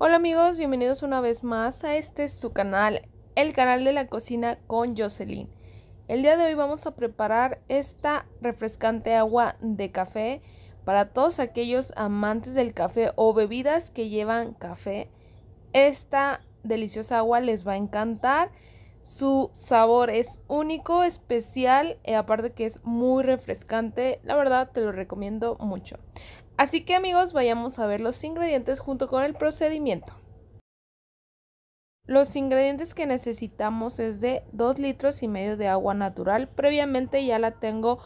Hola amigos, bienvenidos una vez más a este su canal, el canal de la cocina con Jocelyn. El día de hoy vamos a preparar esta refrescante agua de café para todos aquellos amantes del café o bebidas que llevan café. Esta deliciosa agua les va a encantar. Su sabor es único, especial y aparte que es muy refrescante. La verdad te lo recomiendo mucho. Así que amigos, vayamos a ver los ingredientes junto con el procedimiento. Los ingredientes que necesitamos es de 2 litros y medio de agua natural. Previamente ya la tengo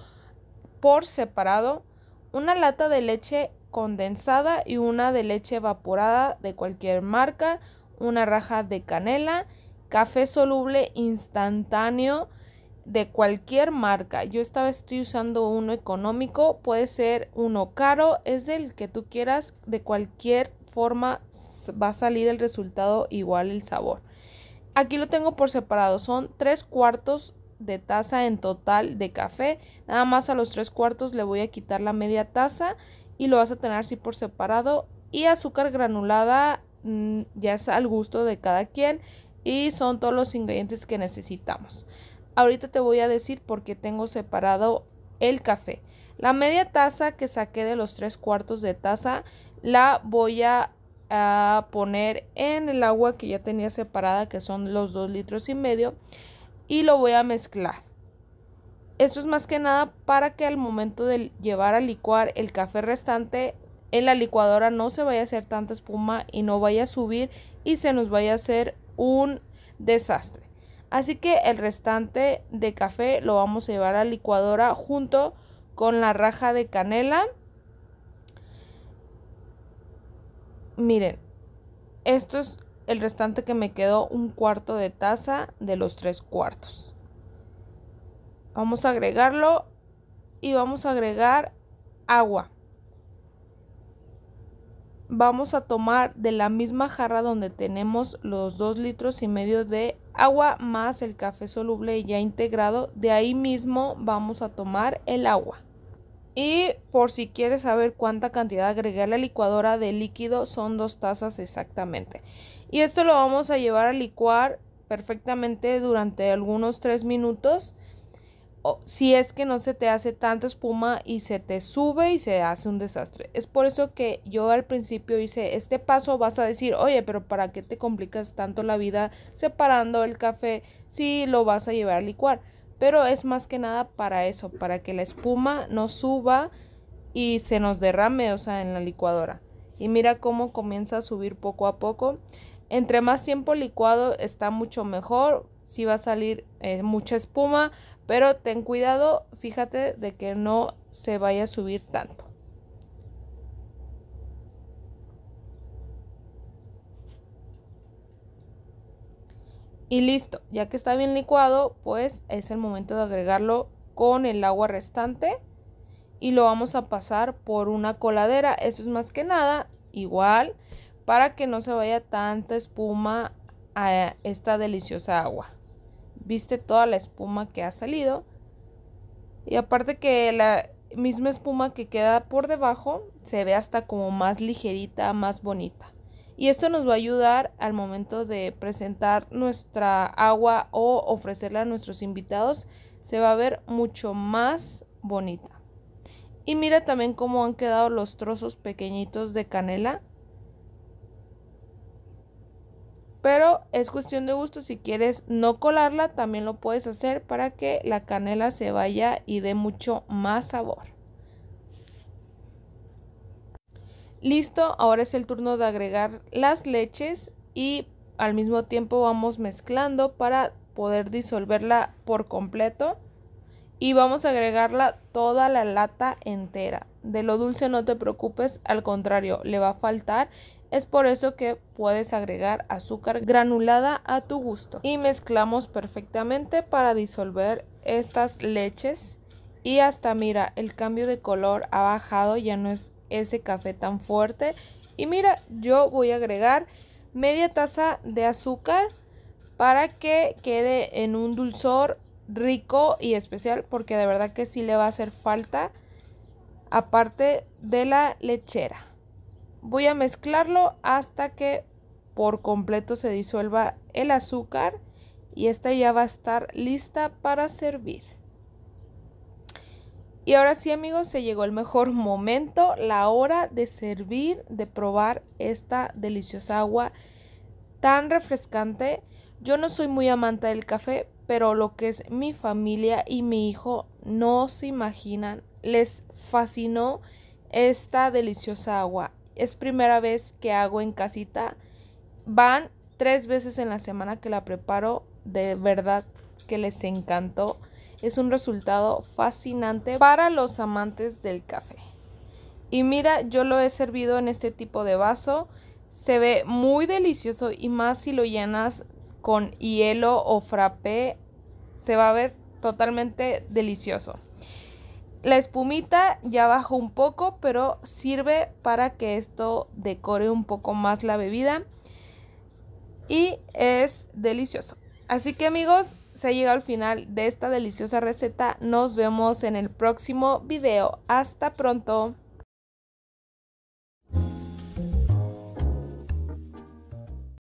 por separado. Una lata de leche condensada y una de leche evaporada de cualquier marca. Una raja de canela. Café soluble instantáneo de cualquier marca. Yo esta vez estoy usando uno económico, puede ser uno caro, es del que tú quieras, de cualquier forma va a salir el resultado igual el sabor. Aquí lo tengo por separado, son tres cuartos de taza en total de café. Nada más a los tres cuartos le voy a quitar la media taza y lo vas a tener así por separado. Y azúcar granulada mm, ya es al gusto de cada quien y son todos los ingredientes que necesitamos. Ahorita te voy a decir por qué tengo separado el café. La media taza que saqué de los tres cuartos de taza la voy a, poner en el agua que ya tenía separada, que son los dos litros y medio, y lo voy a mezclar. Esto es más que nada para que al momento de llevar a licuar el café restante en la licuadora no se vaya a hacer tanta espuma y no vaya a subir y se nos vaya a hacer un desastre. Así que el restante de café lo vamos a llevar a licuadora junto con la raja de canela. Miren, esto es el restante que me quedó un cuarto de taza de los tres cuartos. Vamos a agregarlo y vamos a agregar agua vamos a tomar de la misma jarra donde tenemos los dos litros y medio de agua más el café soluble ya integrado. De ahí mismo vamos a tomar el agua. Y por si quieres saber cuánta cantidad agregué a la licuadora de líquido, son dos tazas exactamente. Y esto lo vamos a llevar a licuar perfectamente durante algunos tres minutos si es que no se te hace tanta espuma y se te sube y se hace un desastre. Es por eso que yo al principio hice este paso, vas a decir, oye, pero ¿para qué te complicas tanto la vida separando el café si lo vas a llevar a licuar? Pero es más que nada para eso, para que la espuma no suba y se nos derrame, o sea, en la licuadora. Y mira cómo comienza a subir poco a poco. Entre más tiempo licuado está mucho mejor. Si va a salir eh, mucha espuma, pero ten cuidado, fíjate de que no se vaya a subir tanto. Y listo, ya que está bien licuado, pues es el momento de agregarlo con el agua restante y lo vamos a pasar por una coladera. Eso es más que nada igual para que no se vaya tanta espuma a esta deliciosa agua viste toda la espuma que ha salido. Y aparte que la misma espuma que queda por debajo se ve hasta como más ligerita, más bonita. Y esto nos va a ayudar al momento de presentar nuestra agua o ofrecerla a nuestros invitados. Se va a ver mucho más bonita. Y mira también cómo han quedado los trozos pequeñitos de canela Pero es cuestión de gusto. Si quieres no colarla, también lo puedes hacer para que la canela se vaya y dé mucho más sabor. Listo, ahora es el turno de agregar las leches y al mismo tiempo vamos mezclando para poder disolverla por completo y vamos a agregarla toda la lata entera. De lo dulce no te preocupes, al contrario, le va a faltar es por eso que puedes agregar azúcar granulada a tu gusto. Y mezclamos perfectamente para disolver estas leches. Y hasta mira, el cambio de color ha bajado, ya no es ese café tan fuerte. Y mira, yo voy a agregar media taza de azúcar para que quede en un dulzor rico y especial porque de verdad que sí le va a hacer falta aparte de la lechera voy a mezclarlo hasta que por completo se disuelva el azúcar y esta ya va a estar lista para servir. Y ahora sí amigos, se llegó el mejor momento, la hora de servir, de probar esta deliciosa agua tan refrescante. Yo no soy muy amante del café, pero lo que es mi familia y mi hijo no se imaginan. Les fascinó esta deliciosa agua. Es primera vez que hago en casita. Van tres veces en la semana que la preparo. De verdad que les encantó. Es un resultado fascinante para los amantes del café. Y mira, yo lo he servido en este tipo de vaso. Se ve muy delicioso y más si lo llenas con hielo o frappé. Se va a ver totalmente delicioso. La espumita ya bajó un poco, pero sirve para que esto decore un poco más la bebida. Y es delicioso. Así que amigos, se ha llegado al final de esta deliciosa receta. Nos vemos en el próximo video. Hasta pronto.